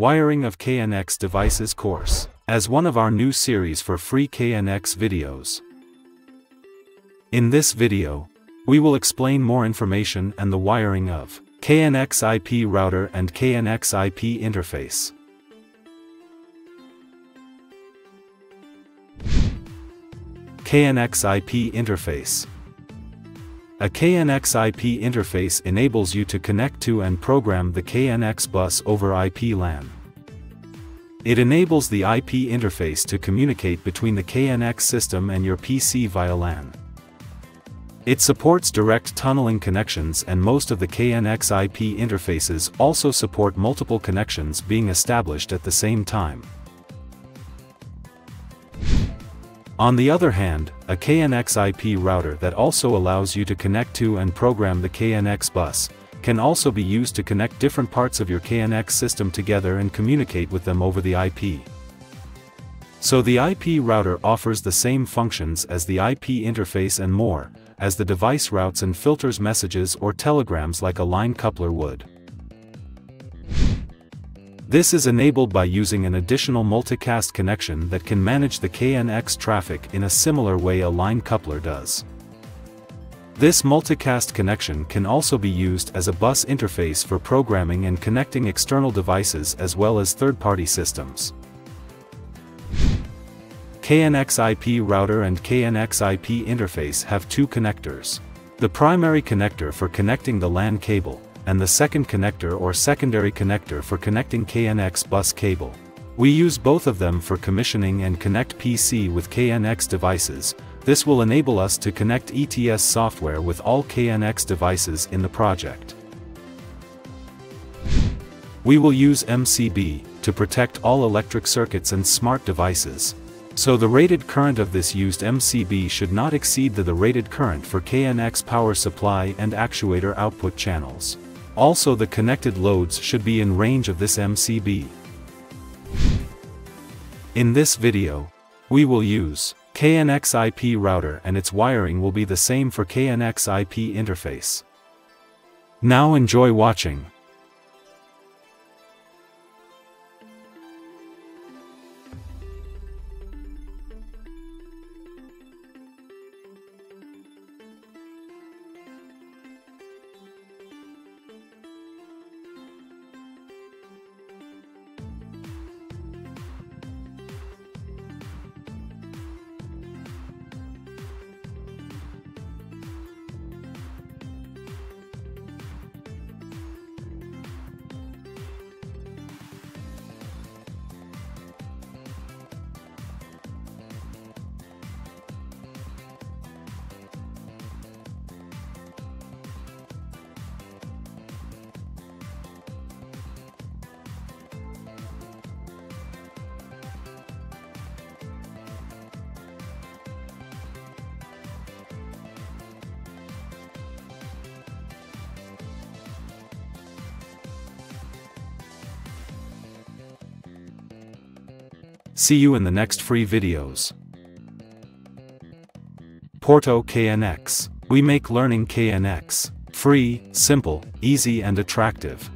Wiring of KNX Devices course, as one of our new series for free KNX videos. In this video, we will explain more information and the wiring of KNX IP router and KNX IP interface. KNX IP interface a KNX IP interface enables you to connect to and program the KNX bus over IP LAN. It enables the IP interface to communicate between the KNX system and your PC via LAN. It supports direct tunneling connections and most of the KNX IP interfaces also support multiple connections being established at the same time. On the other hand, a KNX IP router that also allows you to connect to and program the KNX bus, can also be used to connect different parts of your KNX system together and communicate with them over the IP. So the IP router offers the same functions as the IP interface and more, as the device routes and filters messages or telegrams like a line coupler would. This is enabled by using an additional multicast connection that can manage the KNX traffic in a similar way a line coupler does. This multicast connection can also be used as a bus interface for programming and connecting external devices as well as third-party systems. KNX IP router and KNX IP interface have two connectors. The primary connector for connecting the LAN cable, and the second connector or secondary connector for connecting KNX bus cable. We use both of them for commissioning and connect PC with KNX devices, this will enable us to connect ETS software with all KNX devices in the project. We will use MCB, to protect all electric circuits and smart devices. So the rated current of this used MCB should not exceed the, the rated current for KNX power supply and actuator output channels. Also the connected loads should be in range of this MCB. In this video, we will use KNX IP router and its wiring will be the same for KNX IP interface. Now enjoy watching. See you in the next free videos. Porto KNX. We make learning KNX free, simple, easy and attractive.